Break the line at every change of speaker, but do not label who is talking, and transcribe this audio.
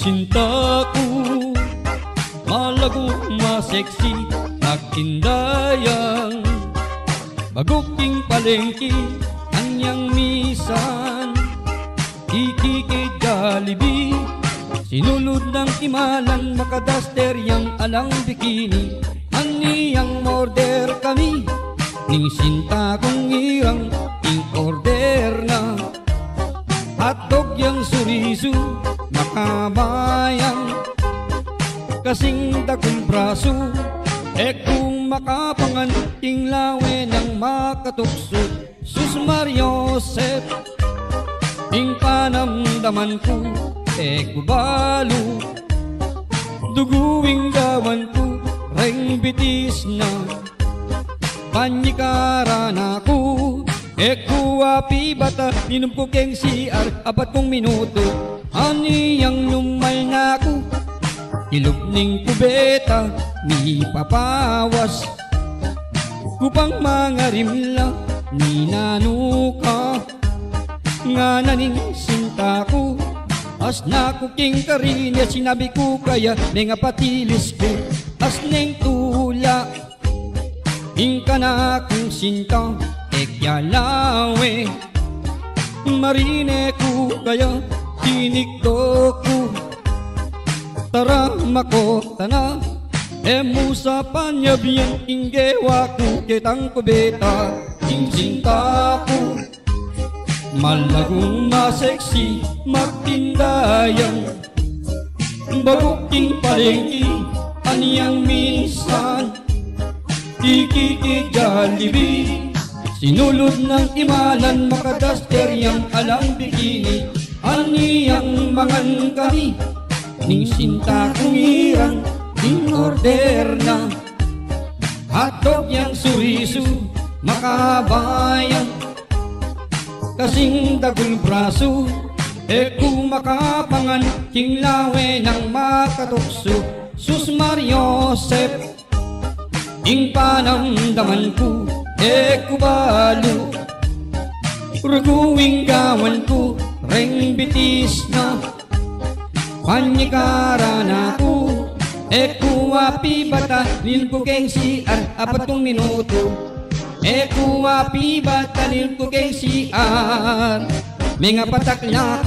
sinta ko Malago maseksi Nagtindayang Baguking palengki Anyang misan. Ikikid Jollibee Sinulod ng imalan Makadaster yang alang bikini. Aniyang order kami Ning sinta kong irang Makabayang Kasing dakong braso E kung makapangan Tinglawe ng makatukso Sus Mario Sep. Panamdaman ko E kubalo Duguing gawan ko Reng bitis na. Panyikaran ako E kuwapi bata Inom ko keng CR Apat kong minuto Aniyang lumal na ako Ilog ning kubeta Ni papawas. Kupang mga rimla Ni nanuka. Nga naning sinta ko As na kuking karinya Sinabi ko kaya Mga patilis ko As neng tula. Ingka na kung sinta Ekyalawe Marine ko kaya Tinikdo ko Tara makota na. E musa panyabiyan Inggewa ko kitang kubeta. Ing sinta ko Malagong maseksi Magtindayang Baguking palengki Aniyang minsan. Kikiki Jollibee. Sinulod ng imalan Makadaster yang alang bikini Aniyang mangan kami Ning sinta kong irang Ning order na Hotdog yang surisu Makabayang Kasing dagul braso E kung makapangan Kinglawe ng makatukso Sus Mario Sep. Ing panamdaman ko E kubalo Ruguing gawan ko Ring bitis na Kwanyikarana u Eku api bata Nilku keng siar Apatung minuto Eku api bata Nilku keng siar Mga patak niya